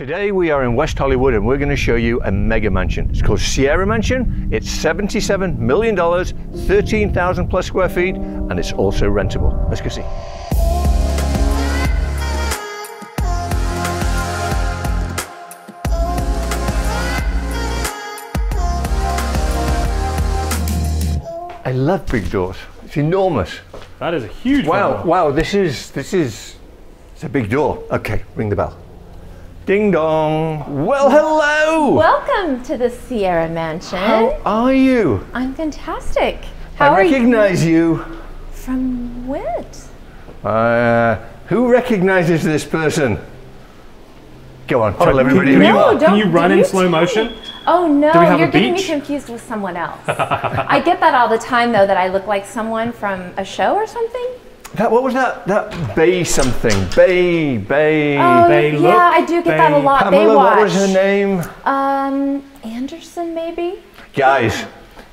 Today we are in West Hollywood and we're going to show you a mega mansion. It's called Sierra Mansion. It's $77 million, 13,000 plus square feet, and it's also rentable. Let's go see. I love big doors. It's enormous. That is a huge Wow, wow, this is, this is, it's a big door. Okay, ring the bell. Ding dong. Well, hello. Welcome to the Sierra Mansion. How are you? I'm fantastic. How I are you? recognize you. From what? Uh, who recognizes this person? Go on, tell on, everybody who you- you No, are. don't. you run in you slow motion? Oh no, you're a getting me confused with someone else. I get that all the time though, that I look like someone from a show or something. That, what was that? That Bay something. Bay, Bay. Oh Bay yeah, look, I do get that a lot. Pamela, Baywatch. what was her name? Um, Anderson maybe. Guys,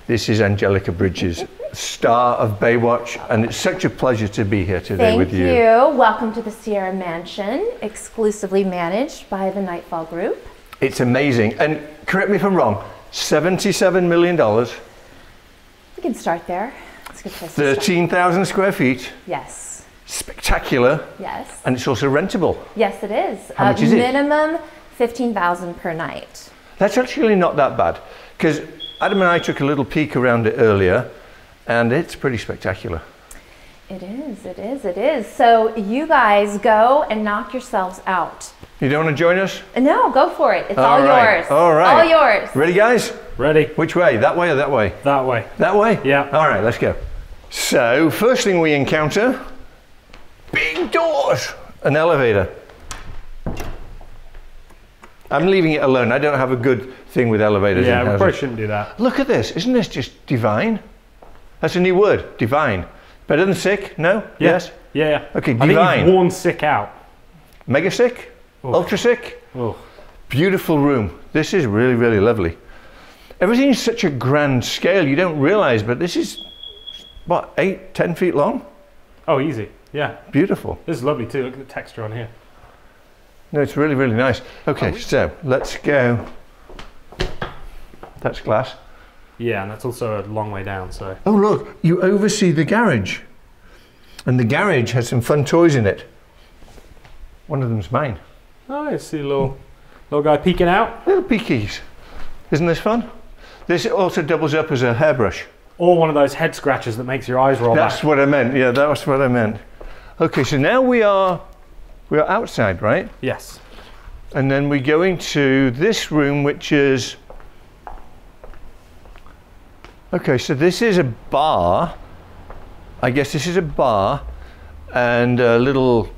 this is Angelica Bridges, star of Baywatch, and it's such a pleasure to be here today Thank with you. Thank you. Welcome to the Sierra Mansion, exclusively managed by the Nightfall Group. It's amazing. And correct me if I'm wrong, $77 million, We can start there. It's a good place 13,000 square feet, Yes. spectacular, Yes. and it's also rentable. Yes, it is. How much uh, is it? Minimum fifteen thousand per night. That's actually not that bad because Adam and I took a little peek around it earlier and it's pretty spectacular. It is. It is. It is. So you guys go and knock yourselves out. You don't want to join us? No, go for it. It's all, All right, yours. all right. All yours. Ready, guys? Ready? Which way? That way or that way? That way. That way? Yeah. All right, let's go. So, first thing we encounter big doors, an elevator. I'm leaving it alone. I don't have a good thing with elevators. Yeah, we probably shouldn't do that. Look at this. Isn't this just divine? That's a new word, divine. Better than sick? No? Yeah. Yes? Yeah, yeah. Okay, I think you've worn sick out. Mega sick? Ultra sick? Oh, Beautiful room. This is really, really lovely. Everything's such a grand scale, you don't realize, but this is, what, eight, ten feet long? oh, easy. Yeah, Beautiful. this is lovely too. Look at the texture on here. No, it's really, really nice. Okay, oh, so let's go. That's glass. Yeah, and that's also a long way down. So Oh, look, you oversee the garage. And the garage has some fun toys in it. One of them's mine. oh, I see a little little guy peeking out, Little peekies. Isn't this fun? This also doubles up as a hairbrush. or one of those head scratchers that makes your eyes roll That's back. what I meant. Yeah, that was what I meant. Okay, so now we are we are outside, right? Yes. And then we go into this room, which is okay. So this is a bar. I guess this is a bar and a little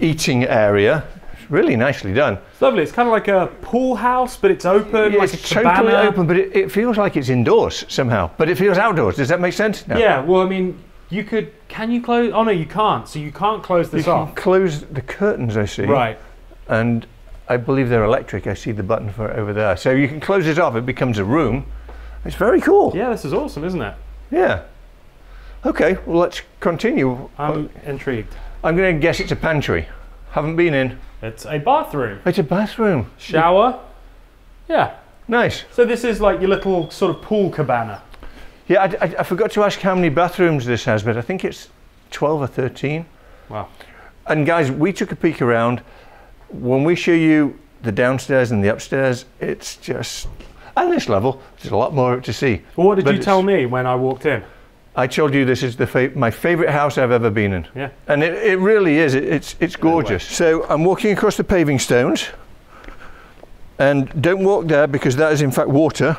eating area. It's really nicely done. It's lovely. It's kind of like a pool house, but it's open, Yeah, like it's totally open, but it, it feels like it's indoors somehow. But it feels outdoors. Does that make sense? No. Yeah. Well, I mean, you could. Can you close? Oh no, you can't. So you can't close You this can off. close the curtains. I see. Right. and I believe they're electric. I see the button for it over there. So you can close it off, it becomes a room. It's very cool. Yeah, this is awesome, isn't it? Yeah. Okay, well, let's continue. I'm intrigued. I'm going to guess it's a pantry. Haven't been in. It's a bathroom, It's a bathroom. shower. Yeah. Nice. So this is like your little sort of pool cabana. Yeah, I, I- I forgot to ask how many bathrooms this has, but I think it's 12 or 13. Wow. And guys, we took a peek around. When we show you the downstairs and the upstairs, it's just, and this level, there's a lot more to see. Well, what did But you tell me when I walked in? I told you this is the fa- my favourite house I've ever been in. Yeah. And it, it really is. It, it's it's gorgeous. So I'm walking across the paving stones. And don't walk there because that is in fact water.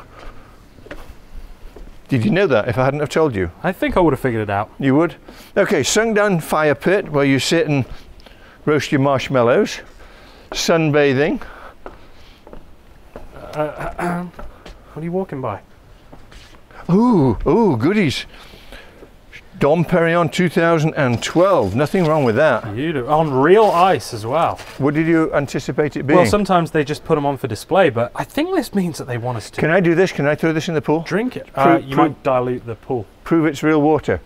Did you know that if I hadn't have told you? I think I would have figured it out. You would? Okay, sunk down fire pit where you sit and roast your marshmallows. Sunbathing. Uh, uh, What are you walking by? Ooh, ooh, goodies. Dom Perignon 2012. Nothing wrong with that. You do. On real ice as well. What did you anticipate it being? Well, sometimes they just put them on for display, but I think this means that they want us to Can I do this? Can I throw this in the pool? drink it. Uh, Pro- you pro- might dilute the pool. Prove it's real water.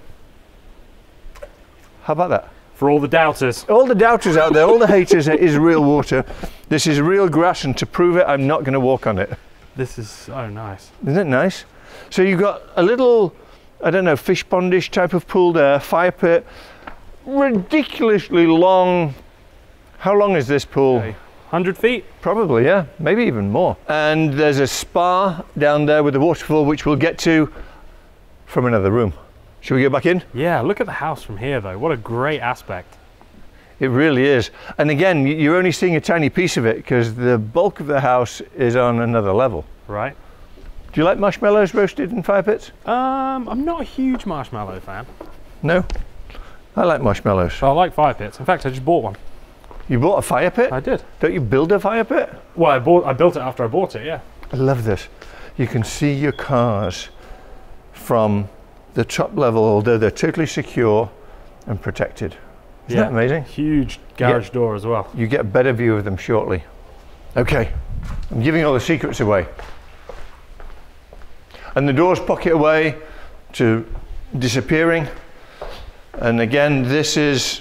How about that? For all the doubters. All the doubters out there, all the haters, it is real water. This is real grass, and to prove it, I'm not going to walk on it. This is so nice. Isn't it nice? So you've got a little, I don't know, fish pondish type of pool there, fire pit, ridiculously long. How long is this pool? Okay. 100 feet? Probably, yeah, maybe even more. And there's a spa down there with a waterfall, which we'll get to from another room. Shall we go back in? Yeah, look at the house from here though. What a great aspect. It really is. And again, you're only seeing a tiny piece of it because the bulk of the house is on another level. Right? Do you like marshmallows roasted in fire pits? Um, I'm not a huge marshmallow fan. No? I like marshmallows. I like fire pits. In fact, I just bought one. You bought a fire pit? I did. Don't you build a fire pit? Well, I bought. I built it after I bought it. Yeah. I love this. You can see your cars from the top level, although they're totally secure and protected. Isn't that amazing? Huge garage door as well. You get a better view of them shortly. Okay, I'm giving all the secrets away. And the doors pocket away to disappearing. And again, this is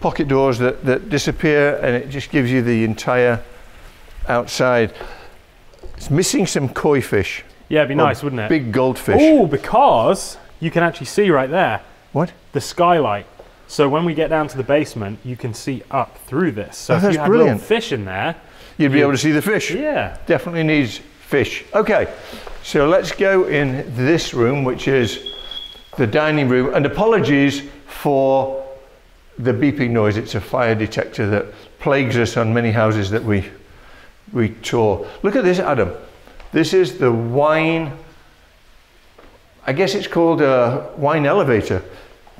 pocket doors that, that disappear and it just gives you the entire outside. It's missing some koi fish, Yeah, it'd be nice, wouldn't it? big goldfish. Oh, because you can actually see right there What? the skylight. So when we get down to the basement, you can see up through this. So Oh, if you had brilliant. little fish in there, You'd be able to see the fish. yeah, definitely needs fish. Okay, so let's go in this room, which is the dining room. And apologies for the beeping noise. It's a fire detector that plagues us on many houses that we we tour. Look at this, Adam. This is the wine. I guess it's called a wine elevator.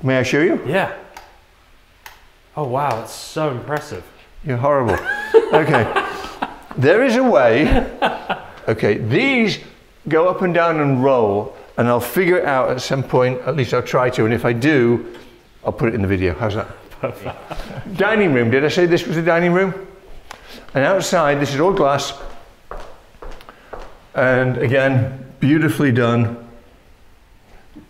May I show you? yeah. Oh wow, that's so impressive. You're horrible. Okay. there is a way. Okay, these go up and down and roll, and I'll figure it out at some point. At least I'll try to. And if I do, I'll put it in the video. How's that? Perfect. dining room. Did I say this was a dining room? And outside, this is all glass. And again, beautifully done.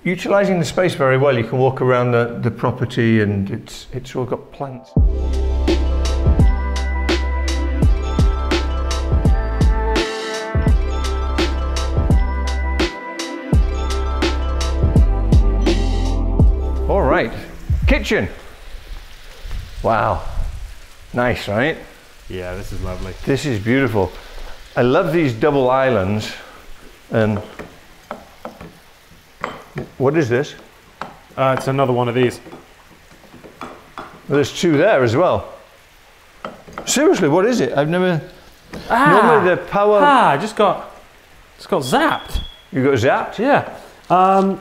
Utilizing the space very well. You can walk around the, the property and it's, it's all got plants. All right, kitchen. Wow, nice, right? Yeah, this is lovely. This is beautiful. I love these double islands. And what is this? Uh, it's another one of these. There's two there as well. Seriously, what is it? I've never. Ah, Normally the power. ah, I just got, just got zapped. You got zapped? Yeah. Um,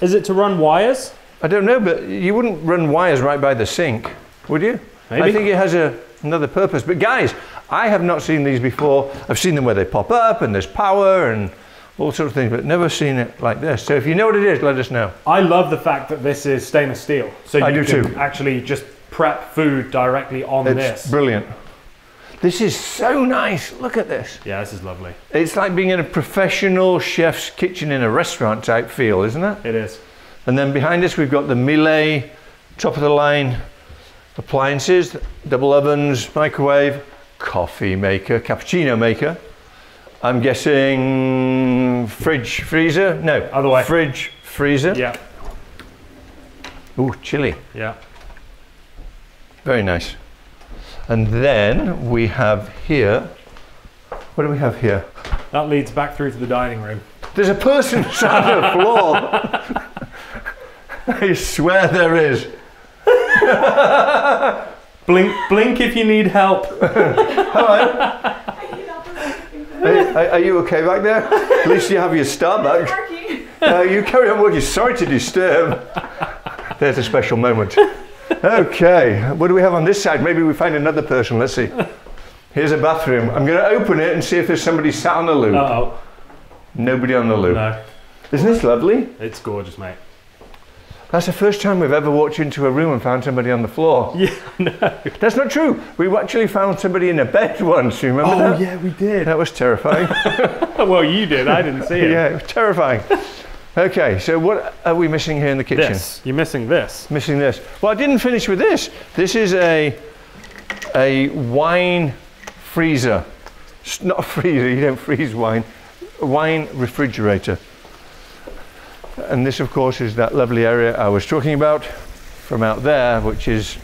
is it to run wires? I don't know, but you wouldn't run wires right by the sink, would you? Maybe. I think it has a, another purpose. But guys, I have not seen these before. I've seen them where they pop up and there's power and all sorts of things, but never seen it like this. So if you know what it is, let us know. I love the fact that this is stainless steel. So I you do can too. actually just prep food directly on It's this. brilliant. This is so nice. Look at this. yeah, this is lovely. It's like being in a professional chef's kitchen in a restaurant type feel, isn't it? It is. And then behind us, we've got the Miele top of the line appliances, double ovens, microwave, coffee maker, cappuccino maker. I'm guessing fridge, freezer? No, Other way. Fridge, freezer. Yeah, Ooh, chilly. yeah. Very nice. And then we have here, what do we have here? That leads back through to the dining room. There's a person on the floor. I swear there is. Blink, blink if you need help. Are, are- are you okay back there? At least you have your Starbucks. Uh, you carry on working. Sorry to disturb. There's a special moment. Okay, what do we have on this side? Maybe we find another person. Let's see. Here's a bathroom. I'm going to open it and see if there's somebody sat on the loo. Uh Nobody on the oh. loo. No, Isn't this lovely? it's gorgeous, mate. That's the first time we've ever walked into a room and found somebody on the floor. Yeah, no. That's not true. We actually found somebody in a bed once. You remember oh, that? Oh, yeah, we did. That was terrifying. well, you did. I didn't see it. yeah, it was terrifying. Okay, so what are we missing here in the kitchen? This. You're missing this. Missing this. Well, I didn't finish with this. This is a a wine freezer. It's not a freezer. You don't freeze wine. A wine refrigerator. And this, of course, is that lovely area I was talking about from out there, which is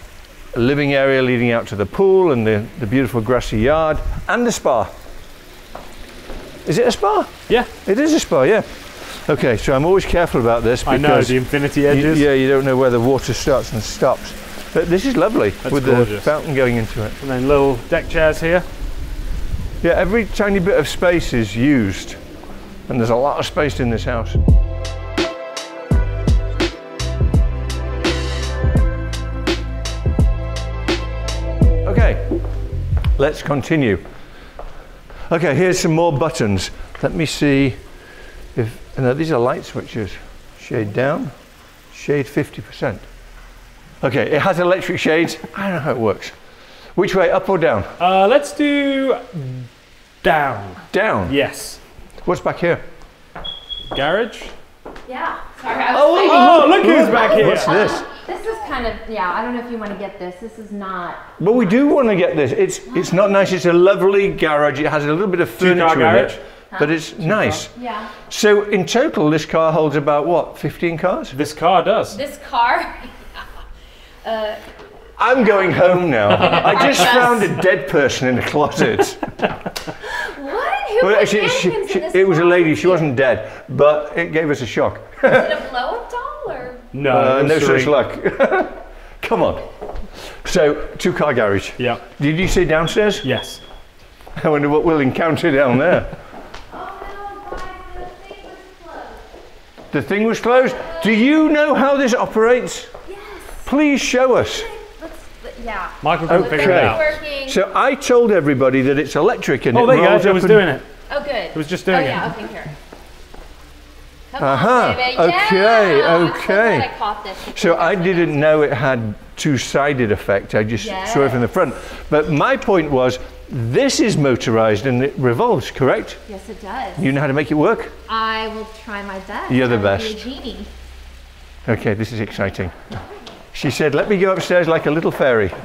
a living area leading out to the pool and the, the beautiful grassy yard and the spa. Is it a spa? Yeah. It is a spa, yeah. Okay, so I'm always careful about this I because know the infinity you- edges. yeah, you don't know where the water starts and stops. But this is lovely That's with the fountain going into it. And then little deck chairs here. Yeah, every tiny bit of space is used, and there's a lot of space in this house. Let's continue. Okay, here's some more buttons. Let me see if, no, these are light switches. Shade down, shade 50%. Okay, it has electric shades. I don't know how it works. Which way, up or down? Uh, let's do down. Down. Yes. What's back here? Garage. Yeah. Sorry, I was Oh, thinking- Oh, look who's back here. What's this? This is kind of yeah. I don't know if you want to get this. This is not. But we do want to get this. It's it's not nice. It's a lovely garage. It has a little bit of furniture in garage? it, but it's nice. Yeah. So in total, this car holds about what? 15 cars? This car does. This car. uh, I'm going home now. I just Yes. found a dead person in a closet. what? Who Well, put actually, she- she- in this it was a lady. She wasn't dead, but it gave us a shock. Is it a blow-up doll or? No. Uh, no such luck. Come on. So two car garage. Yeah. Did you say downstairs? Yes. I wonder what we'll encounter down there. Oh no, guys, the thing was closed. The thing was closed. Do you know how this operates? Yes. Please show us. Let's. Yeah. Michael couldn't figure it out. So I told everybody that it's electric and Oh, it there you go. rolls It was doing it. oh, good. It was just doing Oh yeah. it. Okay, here. Come Aha, on, uh-huh. baby. okay, yeah. Okay. I. So I didn't know it had two-sided effect. I just saw it from the front. But my point was, this is motorized and it revolves, correct? Yes, it does. You know how to make it work? I will try my best. You're the I will best. Okay, this is exciting. She said, let me go upstairs like a little fairy.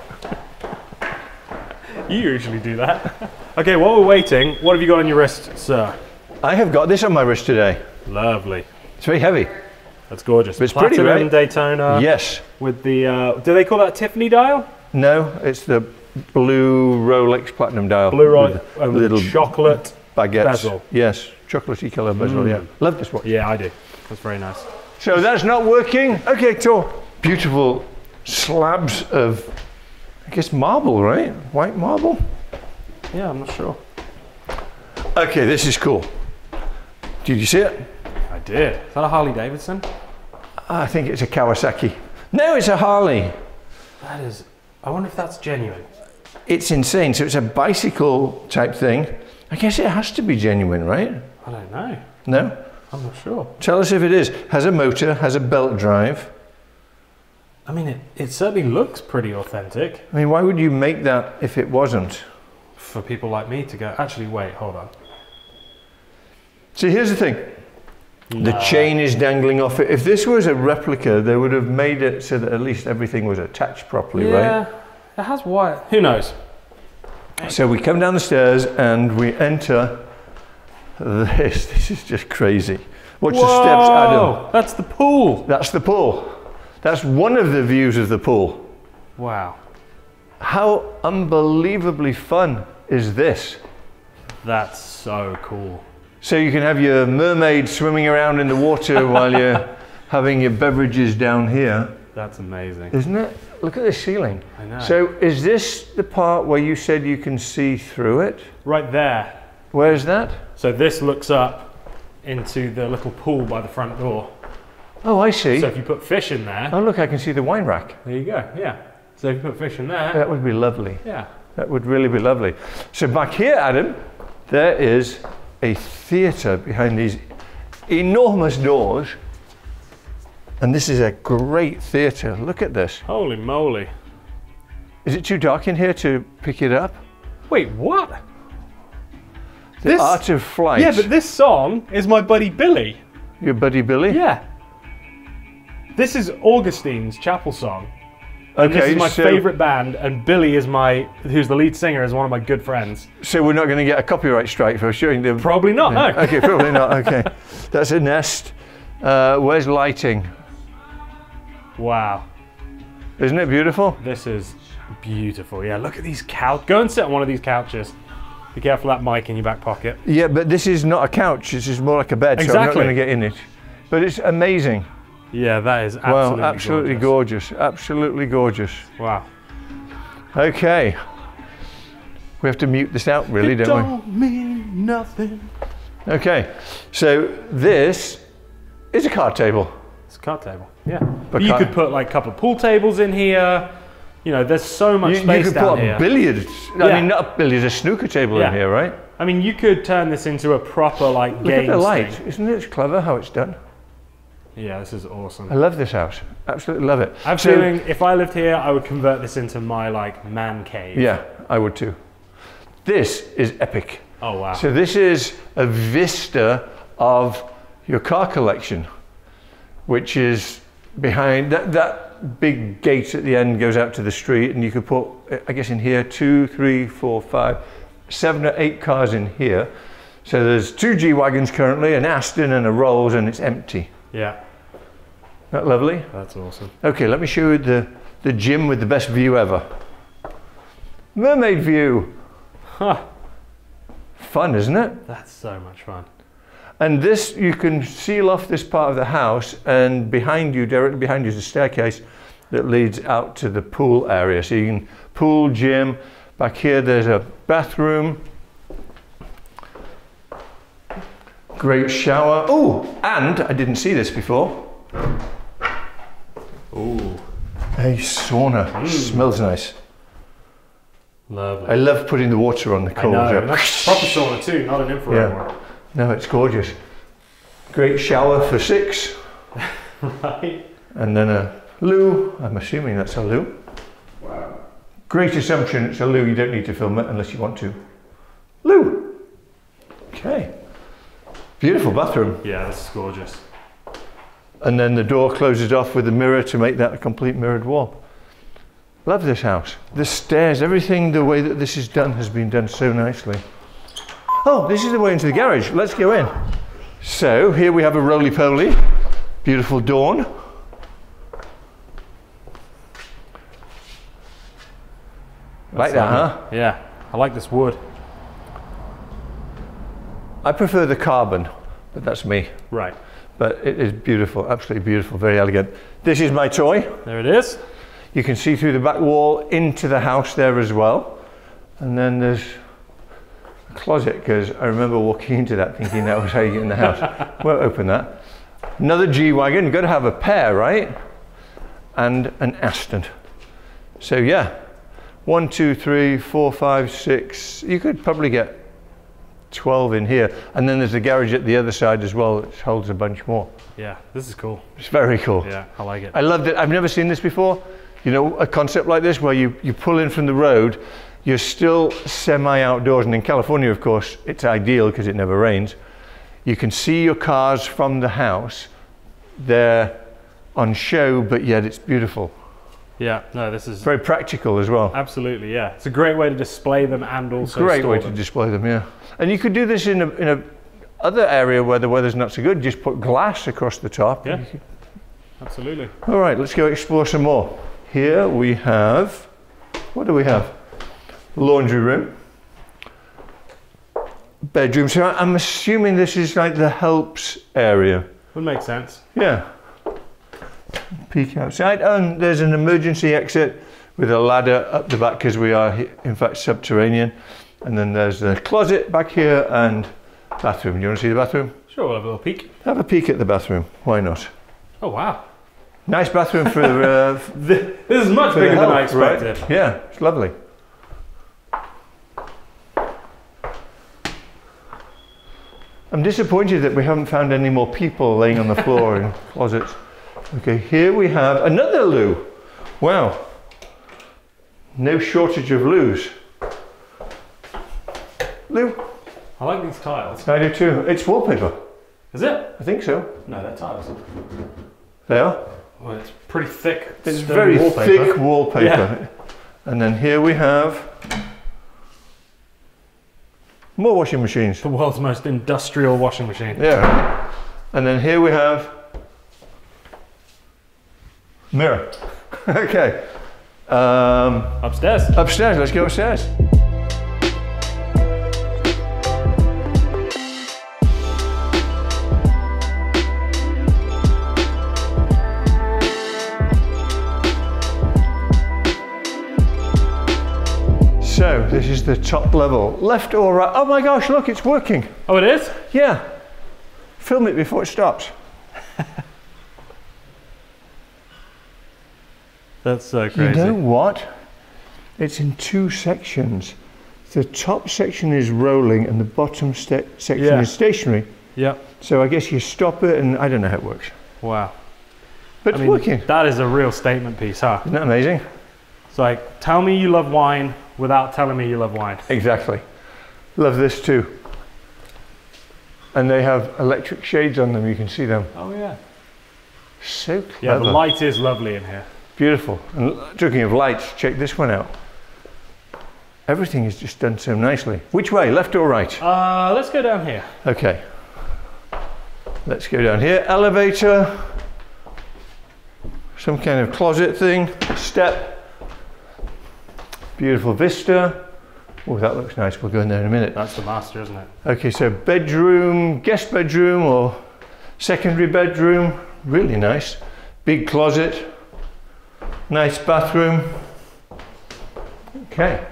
You usually do that. okay, while we're waiting, what have you got on your wrist, sir? I have got this on my wrist today. Lovely. It's very heavy. That's gorgeous. It's pretty, Platinum right? Daytona yes. with the. Uh, do they call that Tiffany dial? No, it's the blue Rolex Platinum dial. Blue uh, with little chocolate. baguettes. bezel. Yes, chocolatey colour bezel, yeah. Love this watch. Yeah, I do. That's very nice. So that's not working. Okay, so beautiful slabs of, I guess, marble, right? White marble. Yeah, I'm not sure. Okay, this is cool. Did you see it? Did. Is that a Harley Davidson? I think it's a Kawasaki. No, it's a Harley. That is. I wonder if that's genuine. It's insane. So it's a bicycle type thing. I guess it has to be genuine, right? I don't know. No? I'm not sure. Tell us if it is. Has a motor, has a belt drive. I mean, it, it certainly looks pretty authentic I mean, why would you make that if it wasn't? for people like me to go. Actually, wait, hold on. See, here's the thing. The chain is dangling off it. If this was a replica, they would have made it so that at least everything was attached properly, right? Yeah, it has wire. Who knows? So we come down the stairs and we enter this. This is just crazy. Watch the steps, Adam. That's the pool. That's the pool. That's one of the views of the pool. Wow, How unbelievably fun is this? that's so cool. So you can have your mermaid swimming around in the water while you're having your beverages down here. That's amazing. Isn't it? Look at the ceiling. I know. So is this the part where you said you can see through it? right there. Where's that? So this looks up into the little pool by the front door. Oh, I see. So if you put fish in there, Oh, look, I can see the wine rack. there you go. Yeah. So if you put fish in there, That would be lovely. yeah. That would really be lovely. So back here, Adam, there is a theatre behind these enormous doors. And this is a great theatre. Look at this. Holy moly. Is it too dark in here to pick it up? Wait, what? The This- Art of Flight. Yeah, but this song is my buddy Billy. Your buddy Billy? Yeah. This is Augustine's chapel song. And this is my so, favorite band, and Billy is my, who's the lead singer, is one of my good friends. so we're not going to get a copyright strike for showing the. Probably not. No. Okay, probably not. Okay, that's a nest. Uh, where's lighting? Wow. Isn't it beautiful? This is beautiful. Yeah, look at these couch. Go and sit on one of these couches. Be careful of that mic in your back pocket. Yeah, but this is not a couch. This is more like a bed. So I'm not going to get in it. But it's amazing. Yeah, that is Well, absolutely, absolutely gorgeous. gorgeous. Absolutely gorgeous. Wow. Okay. We have to mute this out, really, it don't don't mean nothing. we? Okay. So this is a card table. It's a card table. Yeah. But you could put like a couple of pool tables in here. You know, there's so much You, you could down put here. a billiards. I mean, not a billiards, a snooker table Yeah. in here, right? I mean, you could turn this into a proper like game. Look at the light. thing. Isn't it clever how it's done? Yeah, this is awesome. I love this house. Absolutely love it. I have a So- feeling if I lived here, I would convert this into my like man cave. Yeah, I would too. This is epic. Oh wow. So this is a vista of your car collection, which is behind that, that big gate at the end goes out to the street, and you could put, I guess, in here two, three, four, five, seven or eight cars in here. So there's two G wagons currently, an Aston and a Rolls, and it's empty. yeah, That lovely. that's awesome. Okay, let me show you the the gym with the best view ever. Mermaid view. Huh. Fun, isn't it? That's so much fun. And this, you can seal off this part of the house, and behind you, directly behind you, is a staircase that leads out to the pool area. So you can pool, gym. Back here, there's a bathroom. Great shower. Oh, and I didn't see this before. Ooh, A sauna. Mm. Smells nice. lovely. I love putting the water on the I know. That's proper sauna too, not an infrared Yeah. No, it's gorgeous. Great shower for six. Right. And then a loo. I'm assuming that's a loo. Wow. Great assumption it's a loo. You don't need to film it unless you want to. Loo. Okay. Beautiful bathroom. Yeah, this is gorgeous. And then the door closes off with a mirror to make that a complete mirrored wall. Love this house. The stairs, everything, the way that this is done has been done so nicely. Oh, this is the way into the garage. Let's go in. So here we have a roly poly. Beautiful dawn. Like that, huh? Yeah, I like this wood. I prefer the carbon, but that's me. Right. But it is beautiful, absolutely beautiful, very elegant. This is my toy. There it is. You can see through the back wall into the house there as well. And then there's a closet because I remember walking into that thinking that was how you get in the house. Won't open that. Another G Wagon, got to have a pair, right? And an Aston. So yeah, one, two, three, four, five, six. You could probably get 12 in here. And then there's the garage at the other side as well, which holds a bunch more. Yeah, this is cool. It's very cool. Yeah, I like it. I loved it. I've never seen this before. You know, a concept like this where you, you pull in from the road, you're still semi outdoors. And in California, of course, it's ideal because it never rains. You can see your cars from the house. They're on show, but yet it's beautiful. Yeah, no, this is Very practical as well. absolutely yeah. It's a great way to display them and also Great way to display them, yeah. And you could do this in a, in a other area where the weather's not so good. Just put glass across the top. Yeah, absolutely. All right, let's go explore some more. Here we have, what do we have? Laundry room. Bedroom. So I'm assuming this is like the helps area. Would make sense. Yeah. Peek outside. And there's an emergency exit with a ladder up the back because we are, in fact, subterranean. And then there's the closet back here and bathroom. Do you want to see the bathroom? Sure, we'll have a little peek. Have a peek at the bathroom. Why not? Oh wow, Nice bathroom for, uh, this is much bigger than I help, right? expected. Yeah, it's lovely. I'm disappointed that we haven't found any more people laying on the floor in closets. Okay, here we have another loo. Wow. No shortage of loos. Loo. I like these tiles. I do too. It's wallpaper. Is it? I think so. No, they're tiles. They are. Well, it's pretty thick. It's very wallpaper. thick wallpaper. Yeah. And then here we have more washing machines. The world's most industrial washing machine. Yeah. And then here we have mirror. okay. Um, Upstairs. upstairs. Let's go upstairs. So this is the top level. Left or right? Oh my gosh, look, it's working. Oh, it is? Yeah. Film it before it stops. That's so You crazy. know what? It's in two sections. The top section is rolling and the bottom section Yeah. is stationary. Yeah. So I guess you stop it and I don't know how it works. Wow. But I it's mean, working. that is a real statement piece, huh? Isn't that amazing? It's like, tell me you love wine without telling me you love wine. Exactly. Love this too. And they have electric shades on them, you can see them. Oh, yeah. So clever. Yeah, the light is lovely in here. Beautiful. And talking of lights, check this one out. Everything is just done so nicely. Which way, left or right? Uh, let's go down here. Okay. Let's go down here. Elevator. Some kind of closet thing. Step. Beautiful vista. Oh, that looks nice. We'll go in there in a minute. That's the master, isn't it? Okay, so bedroom, guest bedroom or secondary bedroom. Really nice. Big closet. Nice bathroom. Okay.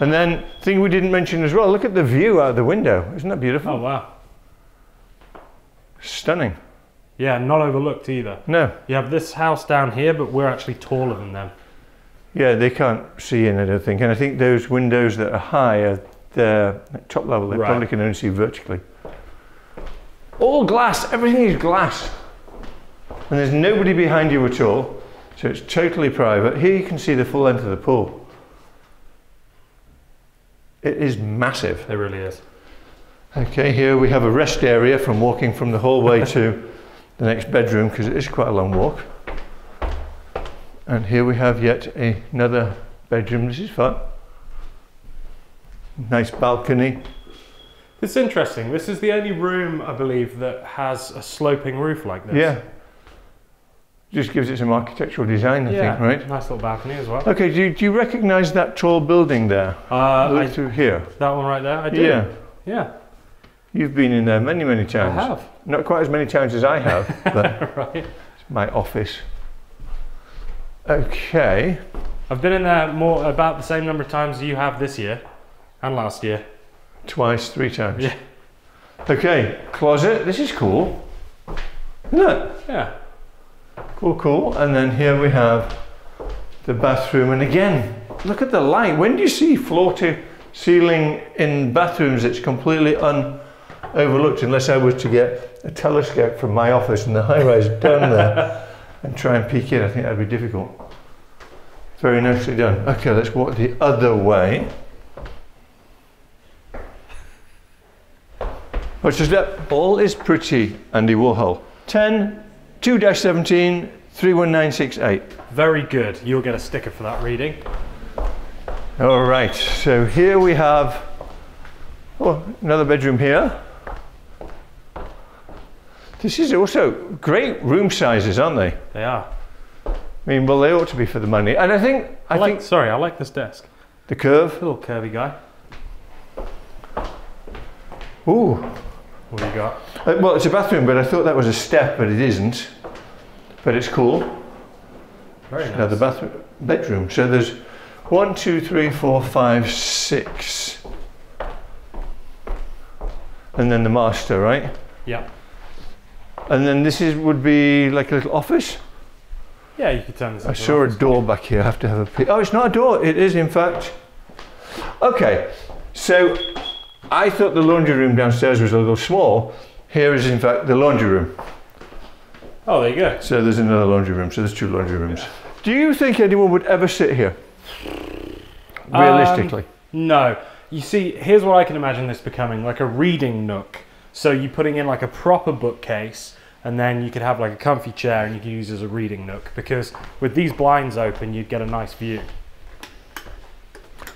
And then, thing we didn't mention as well, look at the view out of the window. Isn't that beautiful? Oh, wow. Stunning. Yeah, not overlooked either. No, You have this house down here, but we're actually taller than them. yeah, they can't see in, I don't think. And I think those windows that are high are the top level, they Right. probably can only see vertically. All glass, everything is glass. And there's nobody behind you at all, so it's totally private. Here you can see the full length of the pool. It is massive. It really is. Okay, here we have a rest area from walking from the hallway to the next bedroom because it is quite a long walk. And here we have yet another bedroom. This is fun. Nice balcony. It's interesting. This is the only room, I believe, that has a sloping roof like this. Yeah. Just gives it some architectural design, I yeah. think, right? Nice little balcony as well. Okay, do you, do you recognize that tall building there? Uh, Look I, through here. that one right there. I do. Yeah. Yeah. You've been in there many, many times. I have. Not quite as many times as I have, but right. it's my office. Okay. I've been in there more about the same number of times you have this year and last year. Twice, three times. Yeah. Okay, closet. This is cool. Isn't it? Yeah. Cool, cool. And then here we have the bathroom. And again, look at the light. When do you see floor to ceiling in bathrooms? It's completely unoverlooked unless I was to get a telescope from my office in the high rise down there and try and peek in. I think that'd be difficult. Very nicely done. Okay, let's walk the other way. What's this step? All is pretty, Andy Warhol. 10, 2 17, 31968. Very good. You'll get a sticker for that reading. All right, so here we have oh, another bedroom here. This is also great room sizes, aren't they? They are. I mean, well, they ought to be for the money. And I think, I, I, like. think Sorry, I like this desk. the curve. Little curvy guy. Ooh, What you got? Uh, well, it's a bathroom, but I thought that was a step, but it isn't. But it's cool. Very nice. Another bathroom, bedroom. So there's one, two, three, four, five, six. And then the master, right? Yeah. And then this is would be like a little office. Yeah, you could turn this. I saw a door back here. I have to have a peek. Oh, it's not a door. It is, in fact. Okay, so I thought the laundry room downstairs was a little small. Here is, in fact, the laundry room. Oh, there you go. So there's another laundry room. So there's two laundry rooms. Do you think anyone would ever sit here? Um, Realistically, No, You see, here's what I can imagine this becoming like a reading nook. So you're putting in like a proper bookcase, and then you could have like a comfy chair and you could use it as a reading nook. Because with these blinds open, you'd get a nice view.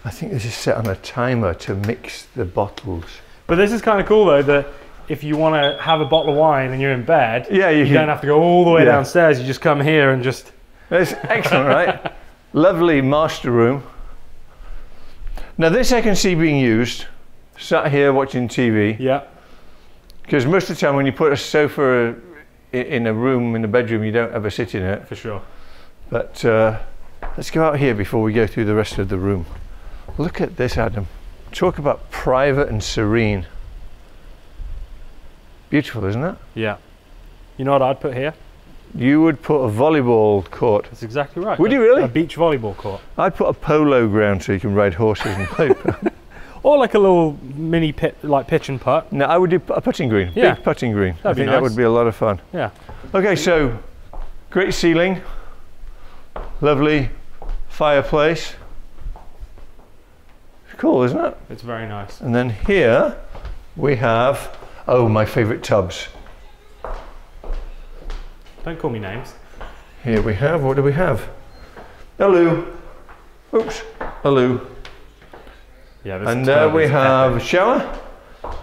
I think this is set on a timer to mix the bottles. But this is kind of cool though that if you want to have a bottle of wine and you're in bed, Yeah, you you can- don't have to go all the way Yeah. downstairs. You just come here and just. That's excellent, right? Lovely master room. Now this I can see being used, sat here watching TV, Yeah. because most of the time when you put a sofa in a room, in a bedroom, you don't ever sit in it. For sure. But uh, let's go out here before we go through the rest of the room. Look at this, Adam. Talk about private and serene. Beautiful, isn't it? Yeah. You know what I'd put here? You would put a volleyball court. That's exactly right. Would A- you really? A beach volleyball court. I'd put a polo ground so you can ride horses and play. Or like a little mini pit, like pitch and putt. no, I would do a putting green. Yeah. Big putting green. I That'd be think that would be a lot of fun. Yeah. Okay, so great ceiling, lovely fireplace. Cool, isn't it? It's very nice. And then here we have, oh, my favourite tubs. Don't call me names. Here we have, what do we have? Hello. Oops. Hello. Yeah. This And there we have a shower.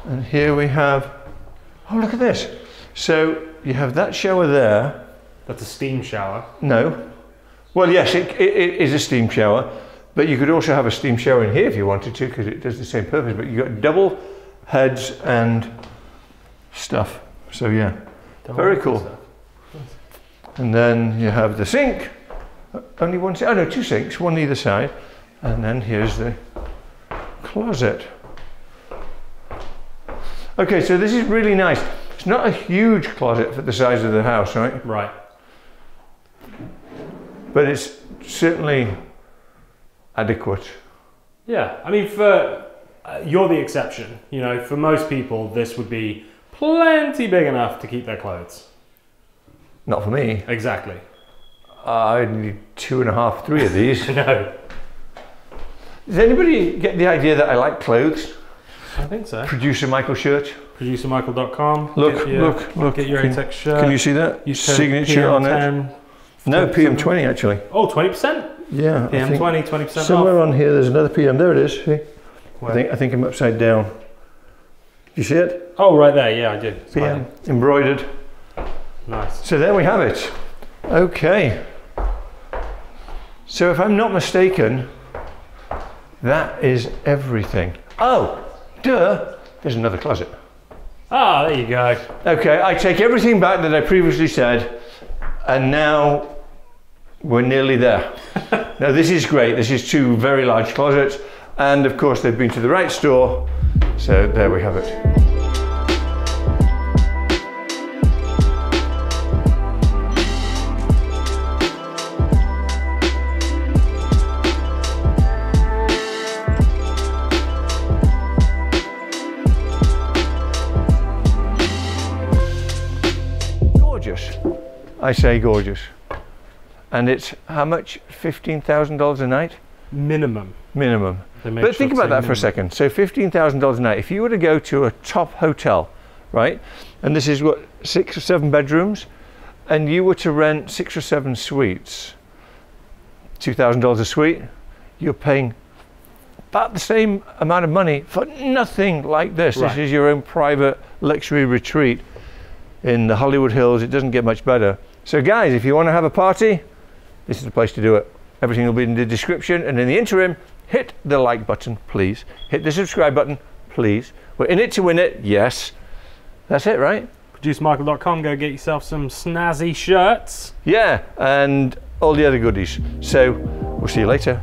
And here we have, oh, look at this. So you have that shower there. That's a steam shower. No. Well, yes, it, it, it is a steam shower, but you could also have a steam shower in here if you wanted to, because it does the same purpose. But you've got double heads and stuff. So yeah, Very cool. and then you have the sink. Only one sink. Oh no, two sinks, one either side. And then here's the closet. Okay, so this is really nice. It's not a huge closet for the size of the house, right? Right. But it's certainly adequate. Yeah. I mean, for uh, you're the exception. You know, for most people, this would be plenty big enough to keep their clothes. Not for me. Exactly. I need two and a half, three of these. No. Does anybody get the idea that I like clothes? I think so. Producer Michael shirt. Producermichael.com. Look, your, look, look. Get your Can- ATEX shirt. Can you see that? Code Signature on it. PM10. No, PM20 actually. Oh, 20%? Yeah. PM20, 20% Somewhere off. on here there's another PM. There it is. See? I think, I think I'm upside down. Do you see it? Oh, right there. Yeah, I did. It's PM. fine. Embroidered. Nice. So there we have it. Okay. So if I'm not mistaken, that is everything. Oh, duh, there's another closet. Ah, there you go. Okay, I take everything back that I previously said, and now we're nearly there. now this is great. This is two very large closets, and of course they've been to the right store, so there we have it. Gorgeous. I say gorgeous. And it's how much? $15,000 a night? Minimum. Minimum. But sure think about that for a second. So $15,000 a night. If you were to go to a top hotel, right, and this is what, six or seven bedrooms, and you were to rent six or seven suites, $2,000 a suite, you're paying about the same amount of money for nothing like this. Right. This is your own private luxury retreat in the Hollywood Hills. It doesn't get much better. So, guys, if you want to have a party, this is the place to do it. Everything will be in the description. And in the interim, hit the like button, please. Hit the subscribe button, please. We're in it to win it, yes. That's it, right? ProducerMichael.com. Go get yourself some snazzy shirts. Yeah, and all the other goodies. So, we'll see you later.